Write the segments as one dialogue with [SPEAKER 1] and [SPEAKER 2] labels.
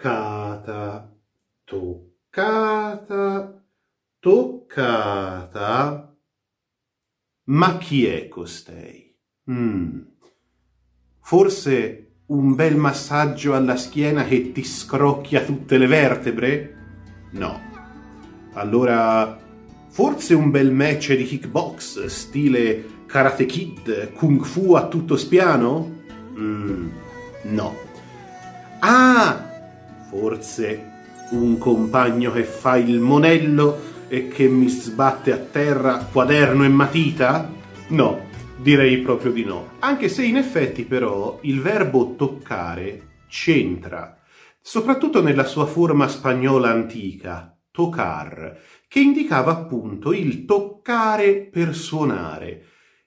[SPEAKER 1] toccata, toccata, toccata. Ma chi è costei? Mm. Forse un bel massaggio alla schiena che ti scrocchia tutte le vertebre? No. Allora, forse un bel match di kickbox, stile Karate Kid, Kung Fu a tutto spiano? Mm, no. Ah, forse un compagno che fa il monello e che mi sbatte a terra quaderno e matita? No, direi proprio di no. Anche se in effetti però il verbo toccare c'entra, soprattutto nella sua forma spagnola antica, tocar, che indicava appunto il toccare per suonare.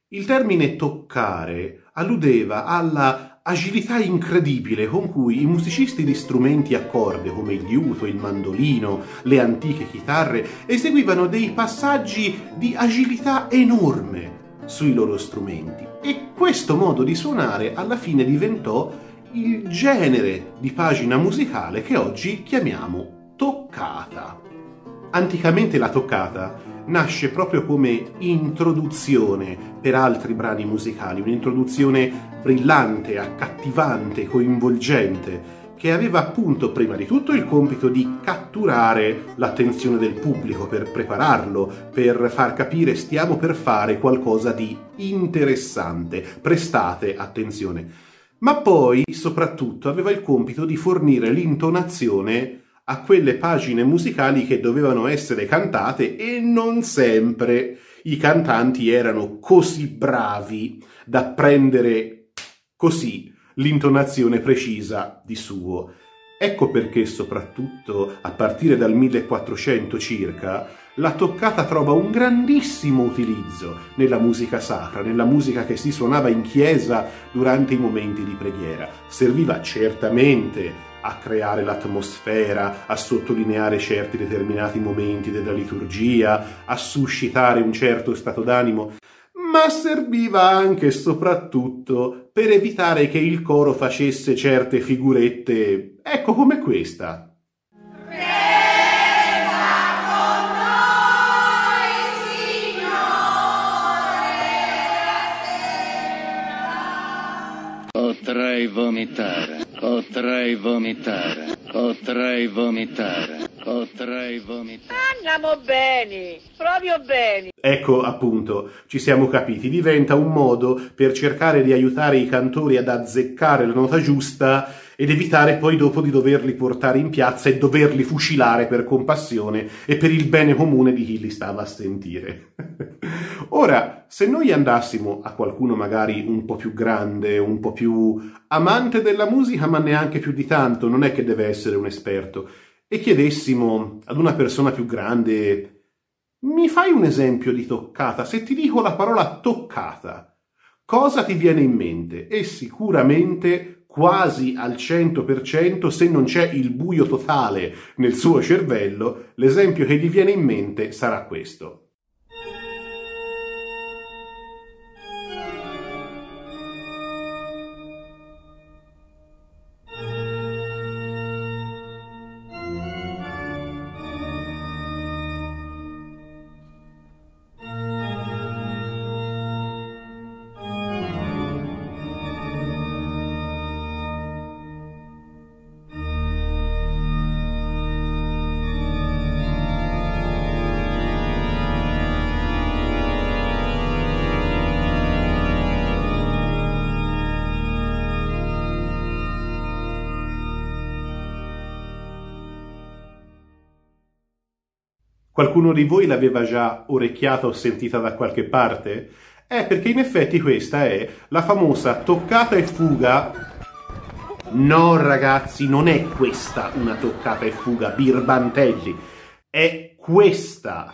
[SPEAKER 1] Il termine toccare alludeva alla agilità incredibile con cui i musicisti di strumenti a corde come il liuto, il mandolino, le antiche chitarre eseguivano dei passaggi di agilità enorme sui loro strumenti. E questo modo di suonare alla fine diventò il genere di pagina musicale che oggi chiamiamo toccata. Anticamente la toccata nasce proprio come introduzione per altri brani musicali, un'introduzione brillante, accattivante, coinvolgente, che aveva appunto prima di tutto il compito di catturare l'attenzione del pubblico, per prepararlo, per far capire stiamo per fare qualcosa di interessante, prestate attenzione. Ma poi, soprattutto, aveva il compito di fornire l'intonazione a quelle pagine musicali che dovevano essere cantate e non sempre i cantanti erano così bravi da prendere così l'intonazione precisa di suo. Ecco perché soprattutto a partire dal 1400 circa la toccata trova un grandissimo utilizzo nella musica sacra, nella musica che si suonava in chiesa durante i momenti di preghiera. Serviva certamente a creare l'atmosfera, a sottolineare certi determinati momenti della liturgia, a suscitare un certo stato d'animo, ma serviva anche e soprattutto per evitare che il coro facesse certe figurette, ecco come questa.
[SPEAKER 2] Potrei vomitare, potrei vomitare, potrei vomitare, potrei vomitare.
[SPEAKER 3] Andiamo bene, proprio bene.
[SPEAKER 1] Ecco appunto, ci siamo capiti, diventa un modo per cercare di aiutare i cantori ad azzeccare la nota giusta ed evitare poi dopo di doverli portare in piazza e doverli fucilare per compassione e per il bene comune di chi li stava a sentire. Ora, se noi andassimo a qualcuno magari un po' più grande, un po' più amante della musica, ma neanche più di tanto, non è che deve essere un esperto, e chiedessimo ad una persona più grande mi fai un esempio di toccata? Se ti dico la parola toccata, cosa ti viene in mente? E sicuramente quasi al 100%, se non c'è il buio totale nel suo cervello, l'esempio che gli viene in mente sarà questo. Qualcuno di voi l'aveva già orecchiata o sentita da qualche parte? Eh, perché in effetti questa è la famosa toccata e fuga. No, ragazzi, non è questa una toccata e fuga, birbantelli. È questa.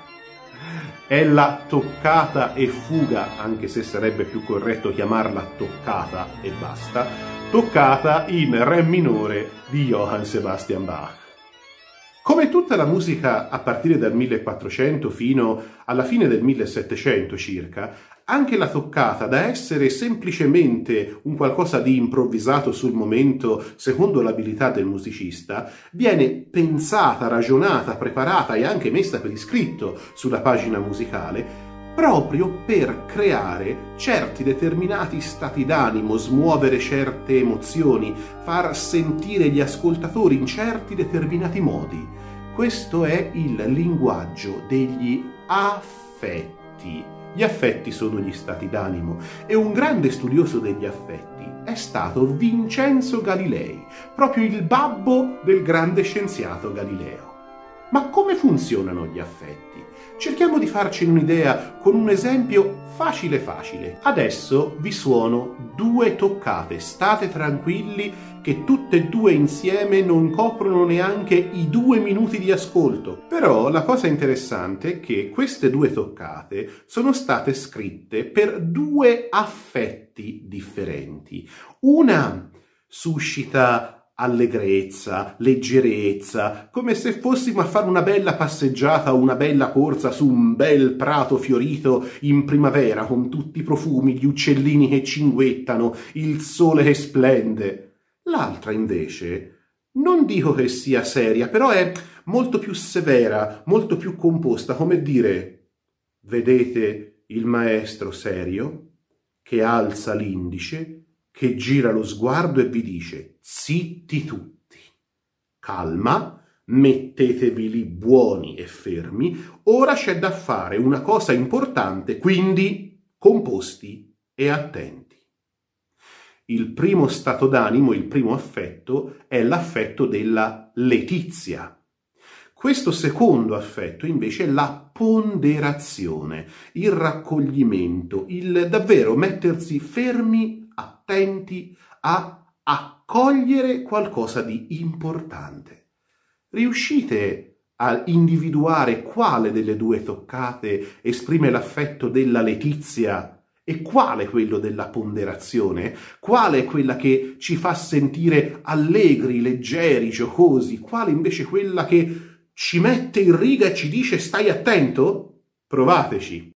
[SPEAKER 1] È la toccata e fuga, anche se sarebbe più corretto chiamarla toccata e basta, toccata in re minore di Johann Sebastian Bach. Come tutta la musica a partire dal 1400 fino alla fine del 1700 circa, anche la toccata, da essere semplicemente un qualcosa di improvvisato sul momento secondo l'abilità del musicista, viene pensata, ragionata, preparata e anche messa per iscritto sulla pagina musicale proprio per creare certi determinati stati d'animo, smuovere certe emozioni, far sentire gli ascoltatori in certi determinati modi. Questo è il linguaggio degli affetti. Gli affetti sono gli stati d'animo e un grande studioso degli affetti è stato Vincenzo Galilei, proprio il babbo del grande scienziato Galileo. Ma come funzionano gli affetti? Cerchiamo di farcene un'idea con un esempio facile facile. Adesso vi suono due toccate, state tranquilli che tutte e due insieme non coprono neanche i due minuti di ascolto. Però la cosa interessante è che queste due toccate sono state scritte per due affetti differenti. Una suscita allegrezza, leggerezza, come se fossimo a fare una bella passeggiata o una bella corsa su un bel prato fiorito in primavera con tutti i profumi, gli uccellini che cinguettano, il sole che splende. L'altra invece non dico che sia seria, però è molto più severa, molto più composta, come dire, vedete il maestro serio che alza l'indice che gira lo sguardo e vi dice zitti tutti, calma, mettetevi lì buoni e fermi, ora c'è da fare una cosa importante, quindi composti e attenti. Il primo stato d'animo, il primo affetto, è l'affetto della letizia. Questo secondo affetto invece è la ponderazione, il raccoglimento, il davvero mettersi fermi attenti a accogliere qualcosa di importante. Riuscite a individuare quale delle due toccate esprime l'affetto della letizia e quale quello della ponderazione? Quale quella che ci fa sentire allegri, leggeri, giocosi? Quale invece quella che ci mette in riga e ci dice stai attento? Provateci.